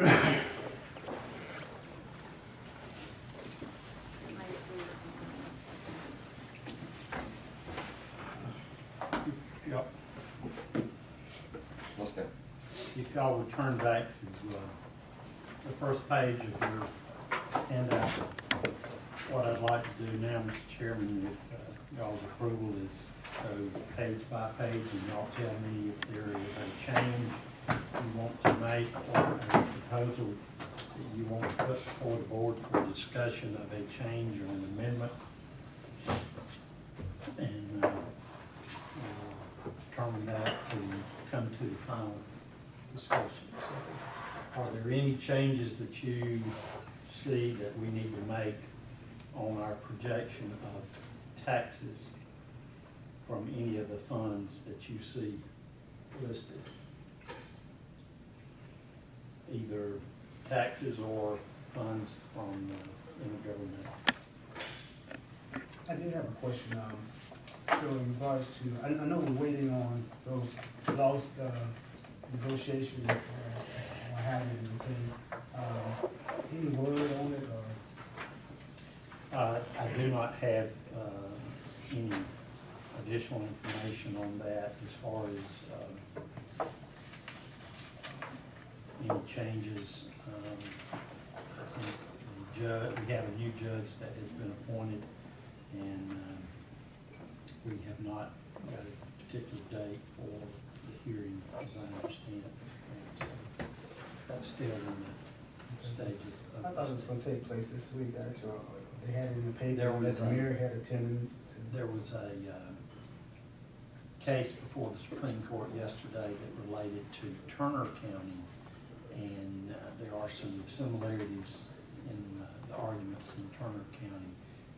Yep. Let's go. If y'all would turn back to, uh, the first page of your handout, what I'd like to do now, Mr. Chairman, with uh, y'all's approval is go page by page and y'all tell me if there is a change you want to make or a proposal that you want to put before the board for discussion of a change or an amendment. And, uh, determine that to come to the final discussion. So, Are there any changes that you see that we need to make on our projection of taxes from any of the funds that you see listed? Either taxes or funds from the intergovernmental. I did have a question, um, so in regards to, I, I know we're waiting on those lost, uh, negotiations, uh, what have you, and everything. Uh, any word on it, or? Uh, I do not have, uh, any additional information on that as far as, uh, any changes. Um, I think the judge, we have a new judge that has been appointed, and, um, we have not got a particular date for the hearing, as I understand it. So That's still in the stages of. I thought it was gonna take place this week, actually, they had it in the paper, There was that the a- mayor had attended. There was a uh, case before the Supreme Court yesterday that related to Turner County, and uh, there are some similarities in uh, the arguments in Turner County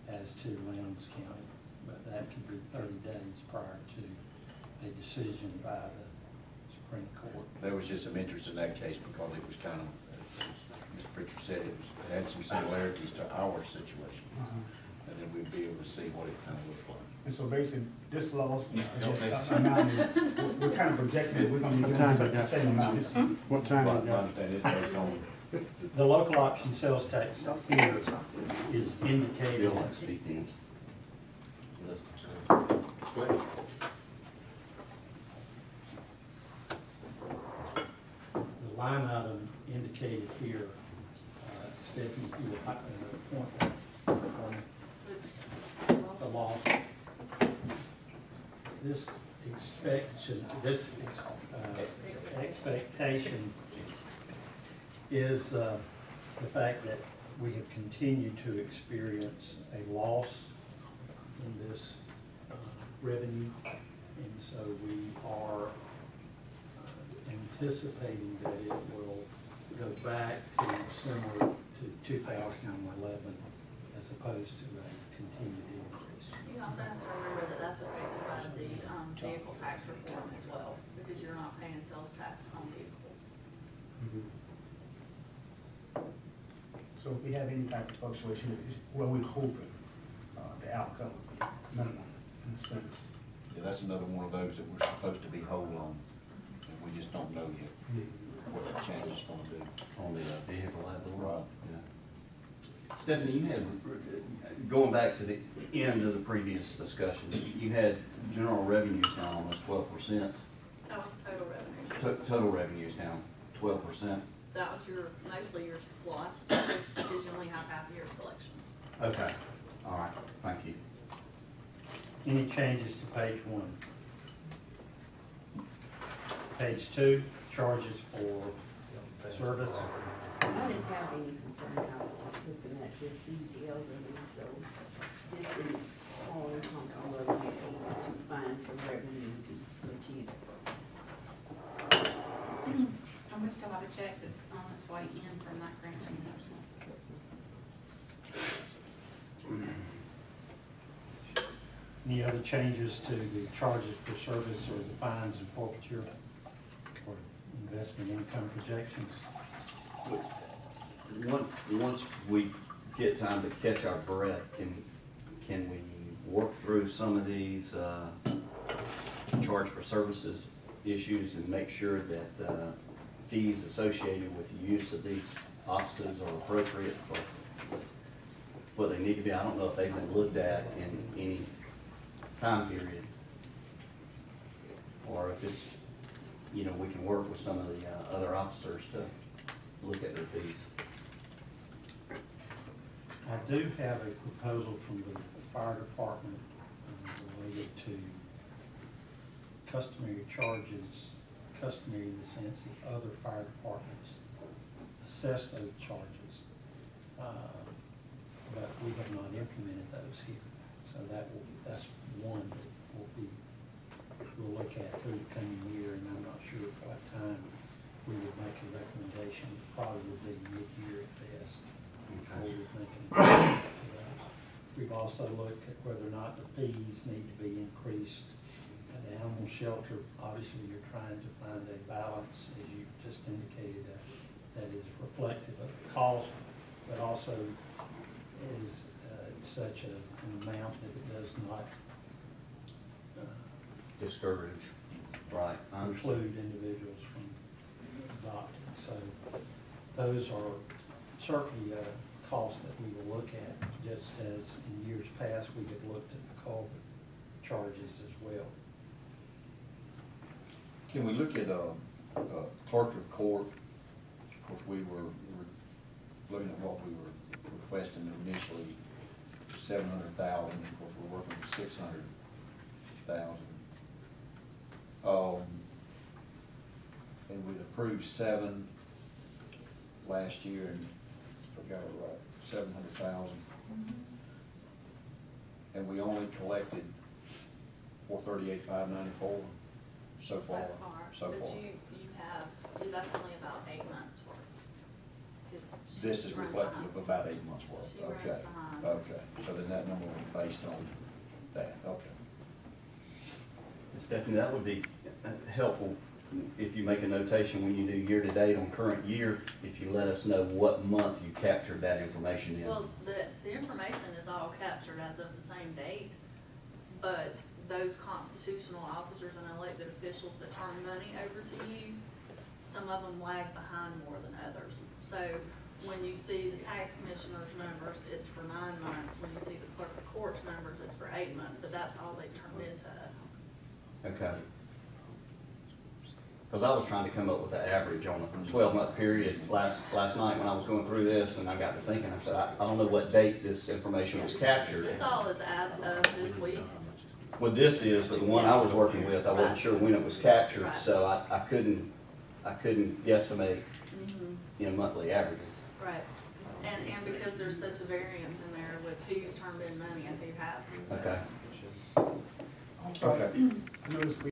as to Lowndes County, but that could be thirty days prior to a decision by the Supreme Court. There was just some interest in that case because it was kind of, as Mr. Pritchard said, it was, it had some similarities to our situation. Uh-huh. And then we'd be able to see what it kind of looks like. And so basically, this loss, Yeah, I don't guess, think- amount is, we're- we're kind of projecting, that we're gonna be What doing time the we same amount. This is- What But I understand it based on The local option sales tax here is indicated. Bill and speak these. The line item indicated here, uh, Stephanie, if you would, uh, point on the loss. This expectation, this uh, expectation is uh, the fact that we have continued to experience a loss in this uh, revenue. And so we are uh, anticipating that it will go back to similar to 2011 as opposed to a continued increase. You also have to remember that that's affected by the, um, vehicle tax reform as well, because you're not paying sales tax on vehicles. So if we have any type of fluctuation, it's- well, we're hoping, uh, the outcome will be minimal in a sense. Yeah, that's another one of those that we're supposed to be whole on, and we just don't know yet what that change is gonna do. on the uh, vehicle liability. Right. Yeah. Stephanie, you had, going back to the end of the previous discussion, you had general revenues down almost twelve percent. That was total revenue. Total revenues down twelve percent. That was your, mostly your lost receipts, because you only have half a year's collection. Okay, all right, thank you. Any changes to page one? Page two, charges for service. I didn't have any concern, I was just looking at just the elderly, so this is all income will be able to find some revenue to achieve. And we still have a check that's on its way in from that grant. Any other changes to the charges for service or the fines and forfeiture or investment income projections? Once, once we get time to catch our breath, can, can we work through some of these, uh, charge for services issues and make sure that, uh, fees associated with the use of these offices are appropriate for what they need to be. I don't know if they've been looked at in any time period. Or if it's, you know, we can work with some of the uh, other officers to look at their fees. I do have a proposal from the fire department related to customary charges, customary in the sense that other fire departments assess those charges. Uh, But we have not implemented those here. So that will, that's one that will be, we'll look at through the coming year, and I'm not sure at what time we would make a recommendation. Probably would be mid-year at best. Before we make an decision for those. We've also looked at whether or not the fees need to be increased. At the animal shelter, obviously, you're trying to find a balance, as you just indicated, that, that is reflective of the cost, but also is uh, such a- an amount that it does not uh, Discourage, right, I understand. include individuals from adopting. So those are certainly uh, costs that we will look at, just as in years past, we have looked at the culvert charges as well. Can we look at, uh, uh, clerk of court? Of course, we were, we were looking at what we were requesting initially, seven hundred thousand, of course, we're working with six hundred thousand. Um, and we'd approved seven last year, and forgot it right, seven hundred thousand. And we only collected four thirty-eight, five ninety-four so So far. far, So but far. you, you have, that's only about eight months worth. 'Cause This is runs reflective behind. of about eight months' worth, runs okay. behind. Okay, so then that number was based on that, okay. Stephanie, that would be uh, helpful if you make a notation when you do year-to-date on current year, if you let us know what month you captured that information in. Well, the, the information is all captured as of the same date, but those constitutional officers and elected officials that turn money over to you, some of them lag behind more than others. So when you see the tax commissioner's numbers, it's for nine months. When you see the clerk of court's numbers, it's for eight months, but that's all they turned in to us. Okay. Because I was trying to come up with an average on a twelve-month period last, last night when I was going through this, and I got to thinking, I said, I, I don't know what date this information was captured. This all is as of this week. Well, this is, but the one I was working with, I wasn't sure when it was captured, so I, I couldn't, I couldn't guesstimate, Mhm. you know, monthly averages. Right. And, and because there's such a variance in there with who's turned in money and who hasn't. so- Okay. Okay. I noticed we